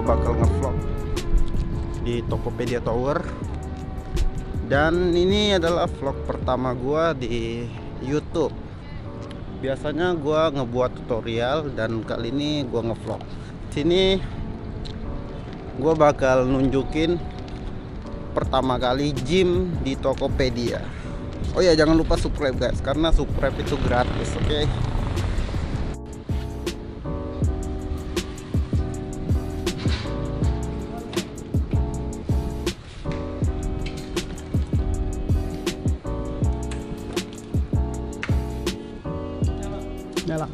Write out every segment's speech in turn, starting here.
gue bakal ngevlog di Tokopedia Tower. Dan ini adalah vlog pertama gue di Youtube. Biasanya gue ngebuat tutorial dan kali ini gue ngevlog. Sini gue bakal nunjukin pertama kali gym di Tokopedia. Oh ya jangan lupa subscribe guys karena subscribe itu gratis oke? nyala Sudah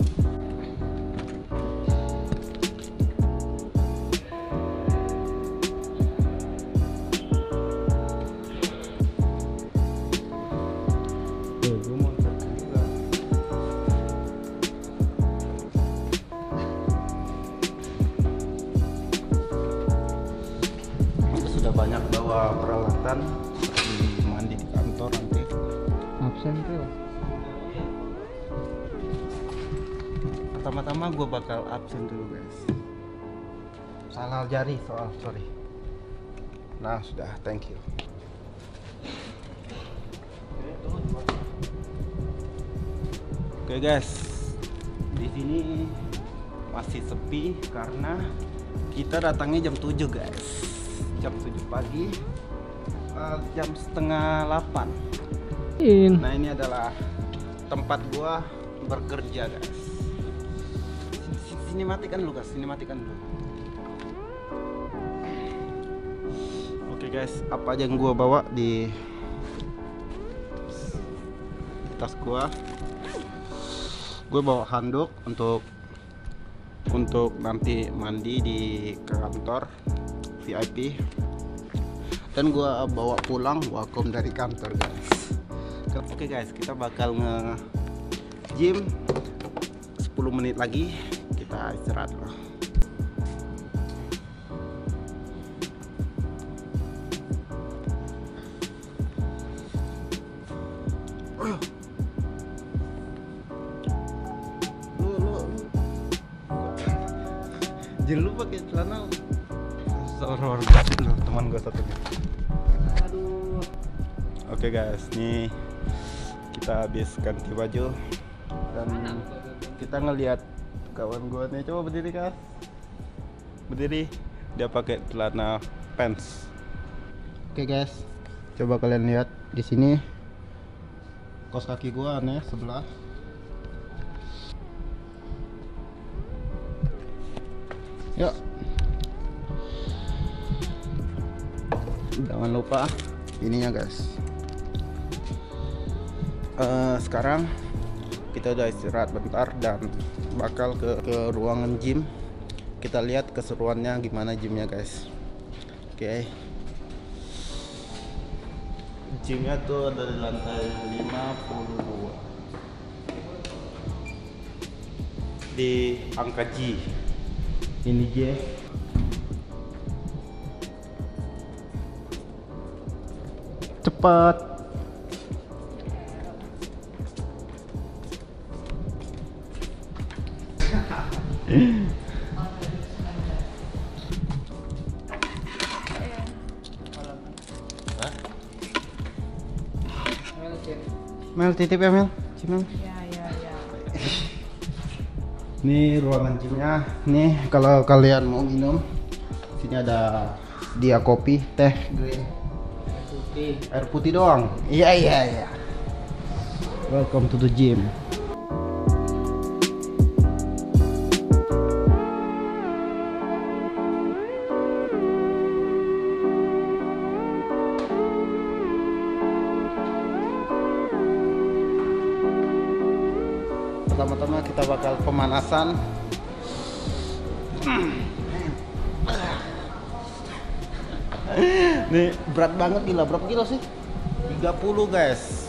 banyak bawa peralatan di mandi di kantor nanti. absen tuh Pertama-tama gue bakal absen dulu guys. Salah jari soal sorry. Nah sudah, thank you. Oke guys, di sini masih sepi karena kita datangnya jam 7 guys. Jam 7 pagi, eh, jam setengah 8. in Nah ini adalah tempat gua bekerja guys. Sini- Sini matikan dulu guys, sini matikan dulu. Oke guys, apa aja yang gua bawa di tas gua? Gue bawa handuk untuk untuk nanti mandi di kantor VIP dan gua bawa pulang vakum dari kantor guys. Oke guys. Kita bakal nge gym 10 menit lagi kita istirahat lah. Pakai celana. Lu teman gue satu. Aduh. Oke guys, nih kita habis ganti baju dan kita ngelihat kawan gue nih coba berdiri kak. Berdiri. Dia pakai celana pants. Oke guys. Coba kalian lihat di sini. Kos kaki gua nih sebelah. Yuk. Jangan lupa ininya guys. Eh, sekarang kita udah istirahat bentar dan bakal ke, ke ruangan gym. Kita lihat keseruannya gimana gymnya guys. Oke. Gymnya tuh ada di lantai 52 di angka G. Ini G. Cepat Mel titip ya Mel Cimel Ya, ya, ya. Ini ruangan gymnya. Nih kalau kalian mau minum, sini ada dia kopi teh green Putih. air putih doang iya iya iya welcome to the gym pertama-tama kita bakal pemanasan Nih berat banget gila berapa kilo sih? 30 guys.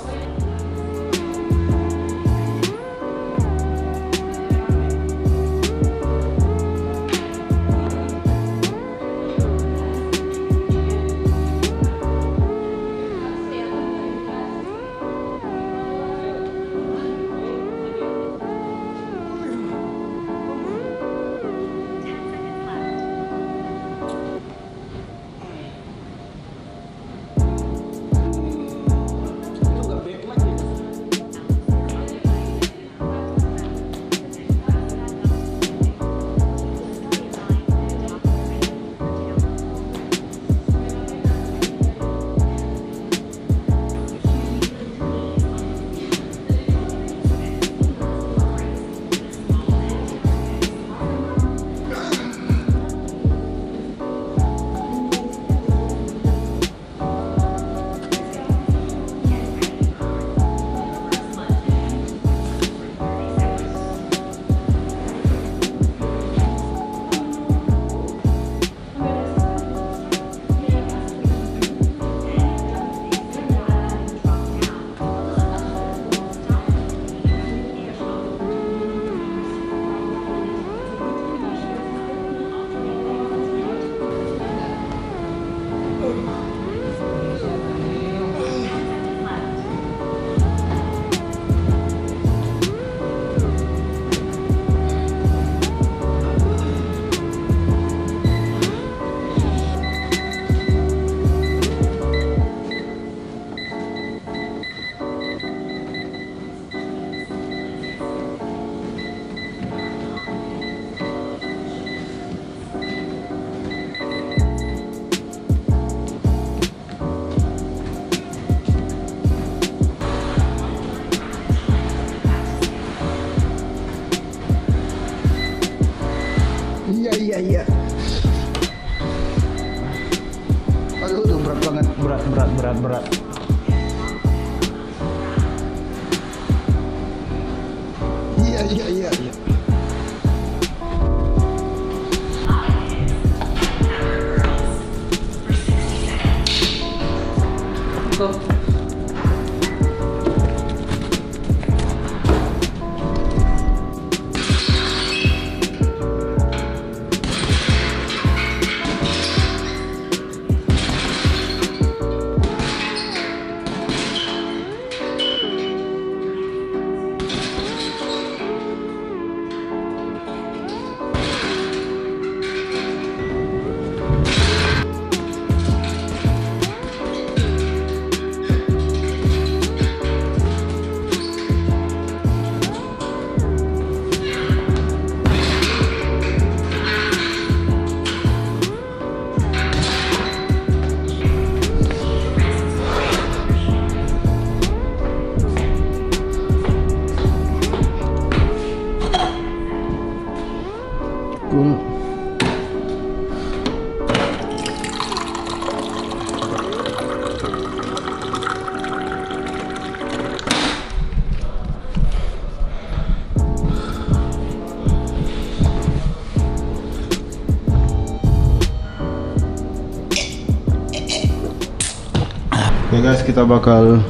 Kita bakal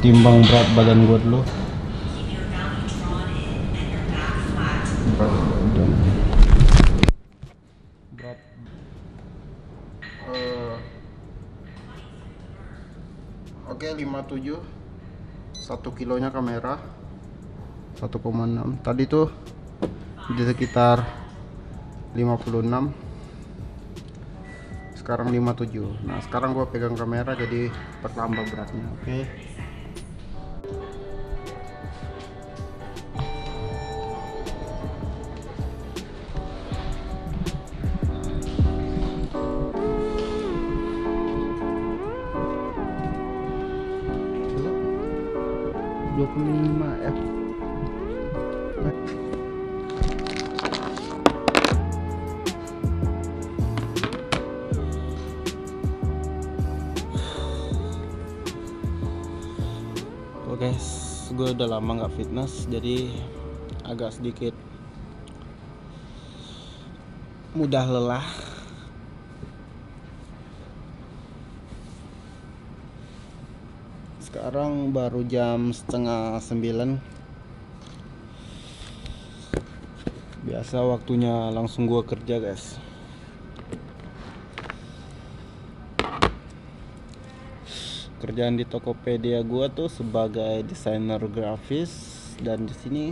timbang berat badan gua dulu. Eh, Oke, 57. 1 kilonya kamera. 1,6. Tadi tuh di sekitar 56 sekarang 57 nah sekarang gua pegang kamera jadi bertambah beratnya oke? 25 gue udah lama nggak fitness jadi agak sedikit mudah lelah. Sekarang baru jam setengah sembilan. Biasa waktunya langsung gue kerja guys. Kerjaan di Tokopedia gua tuh sebagai desainer grafis dan di sini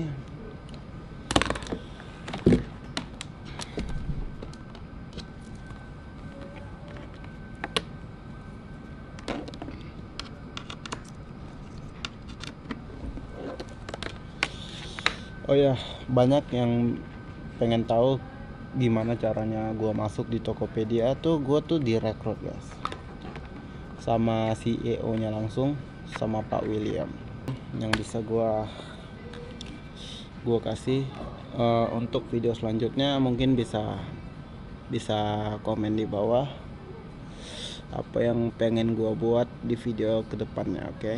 Oh ya, banyak yang pengen tahu gimana caranya gua masuk di Tokopedia tuh gua tuh direkrut guys sama CEO nya langsung sama Pak William. Yang bisa gua gua kasih eh, untuk video selanjutnya mungkin bisa bisa komen di bawah apa yang pengen gua buat di video ke depannya oke?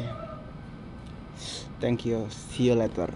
Thank you. See you later